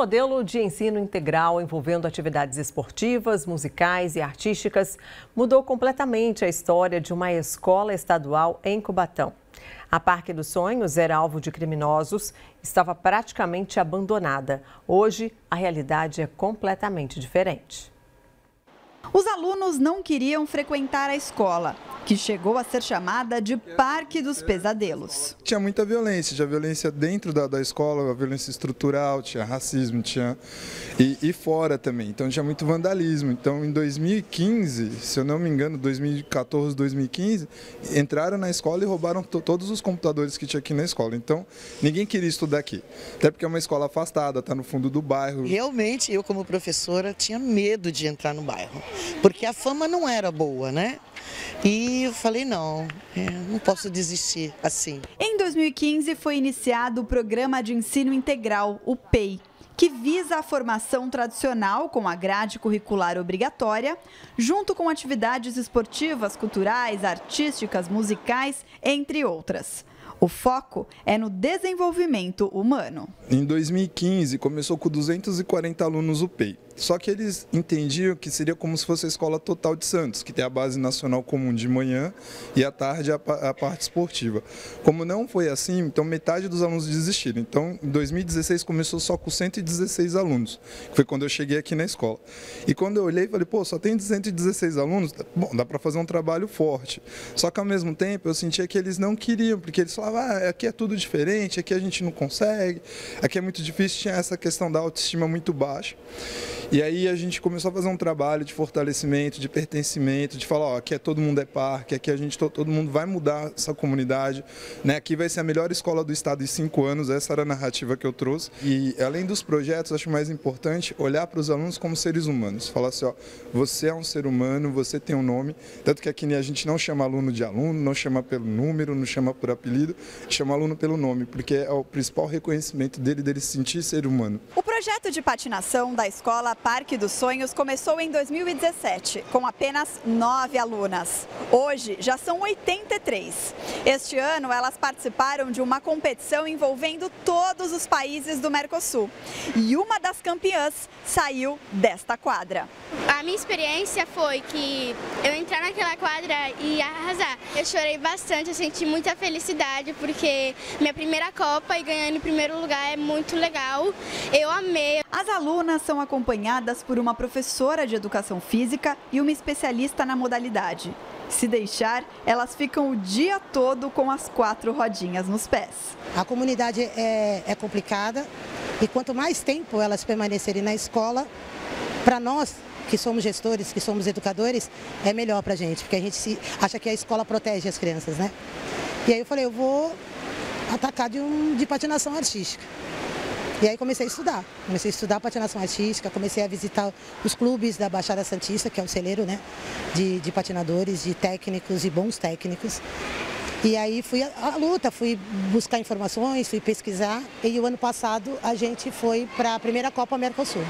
modelo de ensino integral envolvendo atividades esportivas, musicais e artísticas mudou completamente a história de uma escola estadual em Cubatão. A Parque dos Sonhos era alvo de criminosos, estava praticamente abandonada. Hoje, a realidade é completamente diferente. Os alunos não queriam frequentar a escola que chegou a ser chamada de Parque dos Pesadelos. Tinha muita violência, tinha violência dentro da, da escola, a violência estrutural, tinha racismo, tinha e, e, fora também. Então tinha muito vandalismo. Então em 2015, se eu não me engano, 2014, 2015, entraram na escola e roubaram todos os computadores que tinha aqui na escola. Então ninguém queria estudar aqui, até porque é uma escola afastada, está no fundo do bairro. Realmente eu como professora tinha medo de entrar no bairro, porque a fama não era boa, né? E eu falei, não, é, não posso desistir assim. Em 2015 foi iniciado o Programa de Ensino Integral, o PEI, que visa a formação tradicional com a grade curricular obrigatória, junto com atividades esportivas, culturais, artísticas, musicais, entre outras. O foco é no desenvolvimento humano. Em 2015, começou com 240 alunos o PEI. Só que eles entendiam que seria como se fosse a escola total de Santos, que tem a base nacional comum de manhã e à tarde a, a parte esportiva. Como não foi assim, então metade dos alunos desistiram. Então, em 2016 começou só com 116 alunos, que foi quando eu cheguei aqui na escola. E quando eu olhei, falei, pô, só tem 116 alunos, bom, dá para fazer um trabalho forte. Só que ao mesmo tempo eu sentia que eles não queriam, porque eles falavam, ah, aqui é tudo diferente, aqui a gente não consegue, aqui é muito difícil, tinha essa questão da autoestima muito baixa. E aí a gente começou a fazer um trabalho de fortalecimento, de pertencimento, de falar, ó, aqui é todo mundo é parque, aqui a gente todo mundo vai mudar essa comunidade, né? Aqui vai ser a melhor escola do estado em cinco anos, essa era a narrativa que eu trouxe. E além dos projetos, acho mais importante olhar para os alunos como seres humanos, falar assim, ó, você é um ser humano, você tem um nome, tanto que aqui a gente não chama aluno de aluno, não chama pelo número, não chama por apelido, chama aluno pelo nome, porque é o principal reconhecimento dele, dele se sentir ser humano. O projeto de patinação da escola Parque dos Sonhos começou em 2017, com apenas nove alunas. Hoje já são 83. Este ano elas participaram de uma competição envolvendo todos os países do Mercosul. E uma das campeãs saiu desta quadra. A minha experiência foi que eu entrar naquela quadra e arrasar. Eu chorei bastante, eu senti muita felicidade porque minha primeira Copa e ganhando em primeiro lugar é muito legal. Eu amei. As alunas são acompanhadas por uma professora de educação física e uma especialista na modalidade. Se deixar, elas ficam o dia todo com as quatro rodinhas nos pés. A comunidade é, é complicada e quanto mais tempo elas permanecerem na escola, para nós que somos gestores, que somos educadores, é melhor para a gente, porque a gente se, acha que a escola protege as crianças, né? E aí eu falei, eu vou atacar de, um, de patinação artística. E aí comecei a estudar. Comecei a estudar patinação artística, comecei a visitar os clubes da Baixada Santista, que é o celeiro né, de, de patinadores, de técnicos e bons técnicos. E aí fui à luta, fui buscar informações, fui pesquisar. E o ano passado a gente foi para a primeira Copa Mercosul.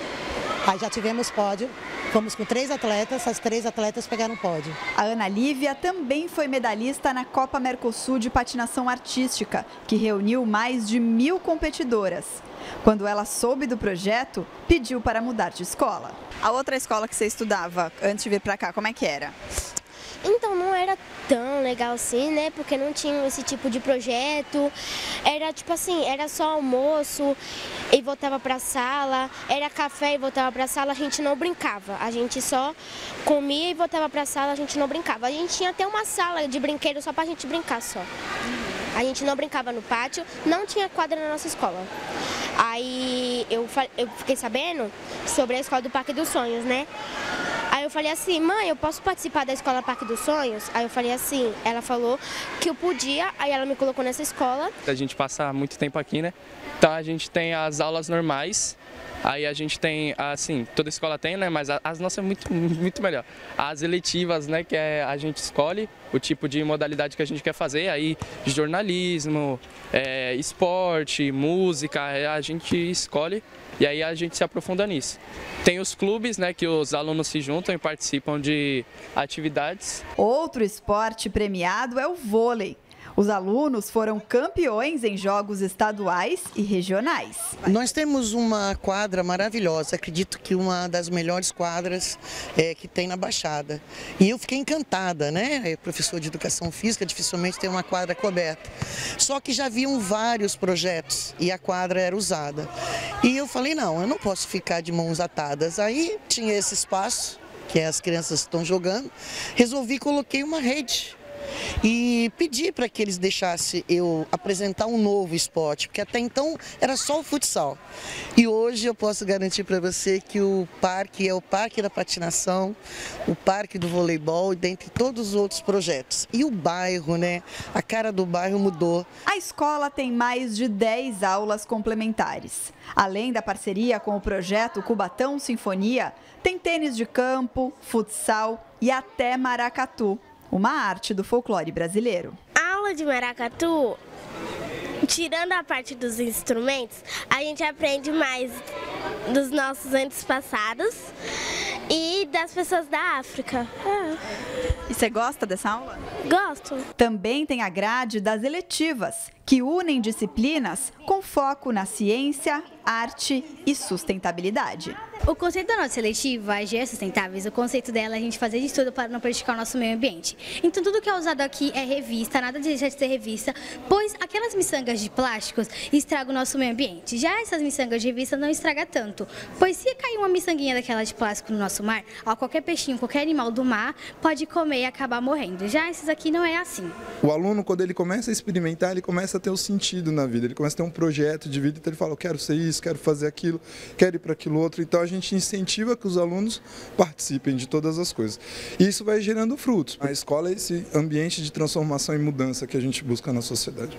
Aí já tivemos pódio, fomos com três atletas, as três atletas pegaram pódio. A Ana Lívia também foi medalhista na Copa Mercosul de Patinação Artística, que reuniu mais de mil competidoras. Quando ela soube do projeto, pediu para mudar de escola. A outra escola que você estudava antes de vir para cá, como é que era? Então não era tão legal assim, né? Porque não tinha esse tipo de projeto. Era tipo assim, era só almoço e voltava para a sala, era café e voltava para a sala, a gente não brincava. A gente só comia e voltava para a sala, a gente não brincava. A gente tinha até uma sala de brinquedo só para a gente brincar só. A gente não brincava no pátio, não tinha quadra na nossa escola. Aí eu, eu fiquei sabendo sobre a escola do Parque dos Sonhos, né? Eu falei assim, mãe, eu posso participar da escola Parque dos Sonhos? Aí eu falei assim, ela falou que eu podia, aí ela me colocou nessa escola. A gente passa muito tempo aqui, né? Então a gente tem as aulas normais, Aí a gente tem, assim, toda escola tem, né? Mas as nossas é muito, muito melhor. As eletivas, né? Que é, a gente escolhe o tipo de modalidade que a gente quer fazer. Aí jornalismo, é, esporte, música, é, a gente escolhe e aí a gente se aprofunda nisso. Tem os clubes, né? Que os alunos se juntam e participam de atividades. Outro esporte premiado é o vôlei. Os alunos foram campeões em jogos estaduais e regionais. Nós temos uma quadra maravilhosa, acredito que uma das melhores quadras é, que tem na Baixada. E eu fiquei encantada, né? Professor de educação física, dificilmente tem uma quadra coberta. Só que já haviam vários projetos e a quadra era usada. E eu falei, não, eu não posso ficar de mãos atadas. Aí tinha esse espaço que as crianças estão jogando, resolvi coloquei uma rede e pedi para que eles deixassem eu apresentar um novo esporte, porque até então era só o futsal. E hoje eu posso garantir para você que o parque é o parque da patinação, o parque do voleibol e dentre todos os outros projetos. E o bairro, né? A cara do bairro mudou. A escola tem mais de 10 aulas complementares. Além da parceria com o projeto Cubatão Sinfonia, tem tênis de campo, futsal e até maracatu uma arte do folclore brasileiro. A aula de maracatu, tirando a parte dos instrumentos, a gente aprende mais dos nossos antepassados e das pessoas da África. É. E você gosta dessa aula? Gosto. Também tem a grade das eletivas, que unem disciplinas com foco na ciência, arte e sustentabilidade. O conceito da nossa seletiva, a Engenheiras Sustentáveis, o conceito dela é a gente fazer de tudo para não prejudicar o nosso meio ambiente. Então tudo que é usado aqui é revista, nada deixa de ser revista, pois aquelas miçangas de plásticos estragam o nosso meio ambiente. Já essas miçangas de revista não estragam tanto, pois se cair uma miçanguinha daquela de plástico no nosso mar, ó, qualquer peixinho, qualquer animal do mar pode comer e acabar morrendo. Já esses aqui não é assim. O aluno, quando ele começa a experimentar, ele começa a ter um sentido na vida, ele começa a ter um projeto de vida, então ele fala, eu quero ser isso, quero fazer aquilo, quero ir para aquilo outro. Então a gente incentiva que os alunos participem de todas as coisas. E isso vai gerando frutos. A escola é esse ambiente de transformação e mudança que a gente busca na sociedade.